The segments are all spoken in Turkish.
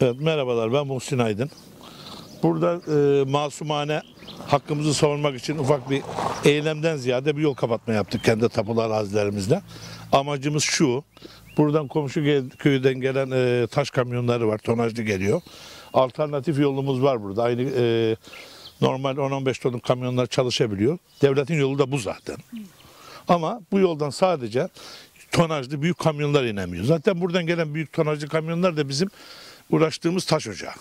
Evet merhabalar ben Muhsin Aydın. Burada e, masumane hakkımızı savunmak için ufak bir eylemden ziyade bir yol kapatma yaptık kendi tapular arazilerimizde. Amacımız şu. Buradan komşu köyden gelen e, taş kamyonları var. Tonajlı geliyor. Alternatif yolumuz var burada. Aynı e, normal 10-15 tonluk kamyonlar çalışabiliyor. Devletin yolu da bu zaten. Ama bu yoldan sadece tonajlı büyük kamyonlar inemiyor. Zaten buradan gelen büyük tonajlı kamyonlar da bizim uğraştığımız taş ocağı.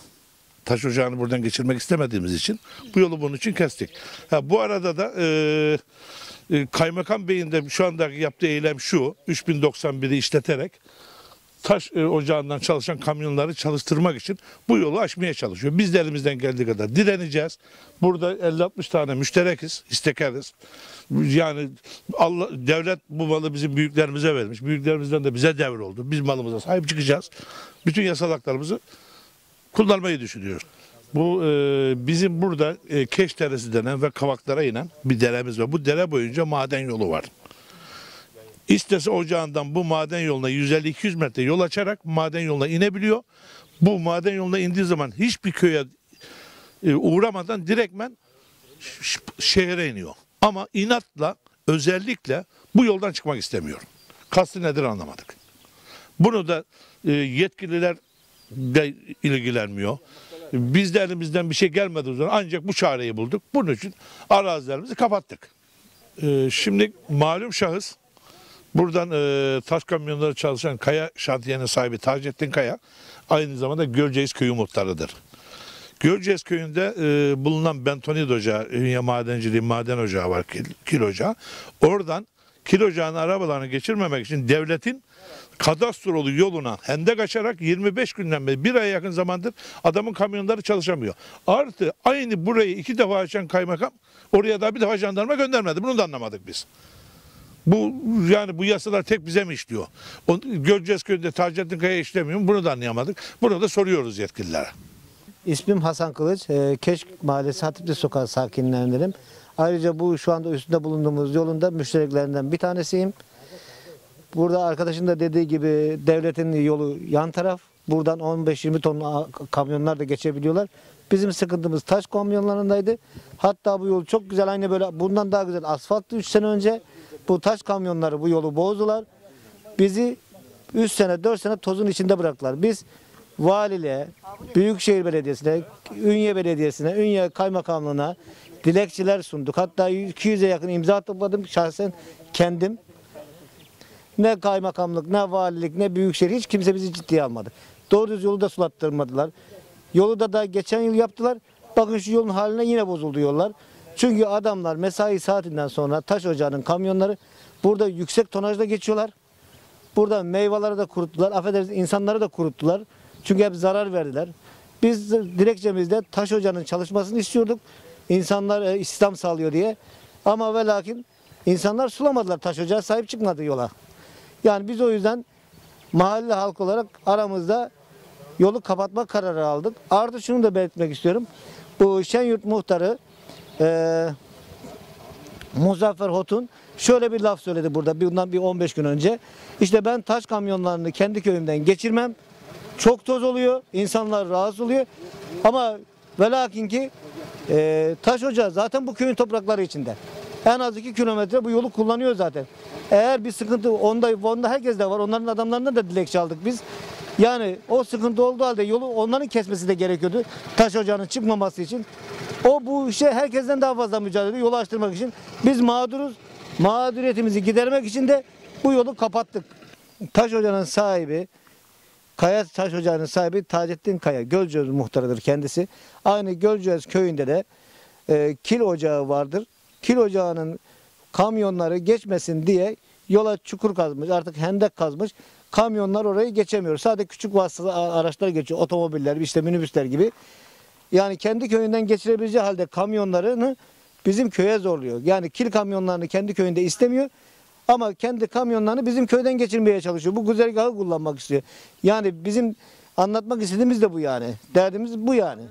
Taş ocağını buradan geçirmek istemediğimiz için bu yolu bunun için kestik. Ha, bu arada da e, e, Kaymakam Bey'in de şu anda yaptığı eylem şu. 3091'i işleterek taş e, ocağından çalışan kamyonları çalıştırmak için bu yolu aşmaya çalışıyor. Biz de elimizden geldiği kadar direneceğiz. Burada 50-60 tane müşterekiz, istekeriz. Yani Allah devlet bu malı bizim büyüklerimize vermiş. Büyüklerimizden de bize devroldu. Biz malımıza sahip çıkacağız. Bütün yasal haklarımızı kullanmayı düşünüyoruz. Bu e, bizim burada e, Keş Deresi denen ve Kavaklara inen bir deremiz var. Bu dere boyunca maden yolu var. İstese ocağından bu maden yoluna 150-200 metre yol açarak maden yoluna inebiliyor. Bu maden yoluna indiği zaman hiçbir köye e, uğramadan direktmen şehre iniyor. Ama inatla özellikle bu yoldan çıkmak istemiyor. Kastı nedir anlamadık. Bunu da e, yetkililer de ilgilenmiyor. Biz de elimizden bir şey gelmedi zaman ancak bu çareyi bulduk. Bunun için arazilerimizi kapattık. E, şimdi malum şahıs buradan e, taş kamyonları çalışan Kaya şantiyenin sahibi Taceddin Kaya aynı zamanda Gölceğiz köyü muhtarıdır. Gölceğiz köyünde e, bulunan Bentonit Ocağı, Ünye Madenciliği Maden Ocağı var, kil, ocağı. Oradan kil ocağının arabalarını geçirmemek için devletin kadastrolu yoluna hendek açarak 25 günden beri bir aya yakın zamandır adamın kamyonları çalışamıyor. Artı aynı burayı iki defa açan kaymakam oraya da bir defa jandarma göndermedi. Bunu da anlamadık biz. Bu yani bu yasalar tek bize mi işliyor? O, Gölceğiz köyünde Taceddin Kaya işlemiyor mu? Bunu da anlayamadık. Bunu da soruyoruz yetkililere. İsmim Hasan Kılıç. Ee, Keşk Mahallesi Hatipli Sokak sakinlerindenim. Ayrıca bu şu anda üstünde bulunduğumuz yolun da müştereklerinden bir tanesiyim. Burada arkadaşın da dediği gibi devletin yolu yan taraf. Buradan 15-20 ton kamyonlar da geçebiliyorlar. Bizim sıkıntımız taş kamyonlarındaydı. Hatta bu yol çok güzel aynı böyle bundan daha güzel asfalttı 3 sene önce. Bu taş kamyonları bu yolu bozdular. Bizi 3 sene 4 sene tozun içinde bıraktılar. Biz valiliğe, Büyükşehir Belediyesi'ne, Ünye Belediyesi'ne, Ünye Kaymakamlığı'na dilekçeler sunduk. Hatta 200'e yakın imza topladım şahsen kendim. Ne kaymakamlık, ne valilik, ne büyükşehir hiç kimse bizi ciddiye almadı. Doğru düz yolu da sulattırmadılar. Yolu da da geçen yıl yaptılar. Bakın şu yolun haline yine bozuldu yollar. Çünkü adamlar mesai saatinden sonra taş ocağının kamyonları burada yüksek tonajda geçiyorlar. Burada meyveleri de kuruttular. Affedersiniz insanları da kuruttular. Çünkü hep zarar verdiler. Biz de dilekçemizde taş ocağının çalışmasını istiyorduk. İnsanlar e, istihdam sağlıyor diye. Ama ve lakin insanlar sulamadılar taş ocağı sahip çıkmadı yola. Yani biz o yüzden mahalle halk olarak aramızda yolu kapatma kararı aldık. Artı şunu da belirtmek istiyorum. Bu Şenyurt muhtarı eee Muzaffer Hotun şöyle bir laf söyledi burada bundan bir 15 gün önce. İşte ben taş kamyonlarını kendi köyümden geçirmem. Çok toz oluyor. insanlar rahatsız oluyor. Ama ve lakin ki e, taş ocağı zaten bu köyün toprakları içinde. En az 2 kilometre bu yolu kullanıyor zaten. Eğer bir sıkıntı onda, onda herkes de var. Onların adamlarından da dilekçe aldık biz. Yani o sıkıntı olduğu halde yolu onların kesmesi de gerekiyordu. Taş ocağının çıkmaması için. O bu işe herkesten daha fazla mücadele. Yolu açtırmak için. Biz mağduruz. Mağduriyetimizi gidermek için de bu yolu kapattık. Taş ocağının sahibi Kaya Taş Ocağı'nın sahibi Taceddin Kaya. Gölcöz muhtarıdır kendisi. Aynı Gölcöz köyünde de e, kil ocağı vardır. Kil ocağının kamyonları geçmesin diye yola çukur kazmış. Artık hendek kazmış. Kamyonlar orayı geçemiyor. Sadece küçük vasıta araçlar geçiyor. Otomobiller, işte minibüsler gibi. Yani kendi köyünden geçirebileceği halde kamyonlarını bizim köye zorluyor. Yani kil kamyonlarını kendi köyünde istemiyor. Ama kendi kamyonlarını bizim köyden geçirmeye çalışıyor. Bu güzergahı kullanmak istiyor. Yani bizim anlatmak istediğimiz de bu yani. Derdimiz bu yani.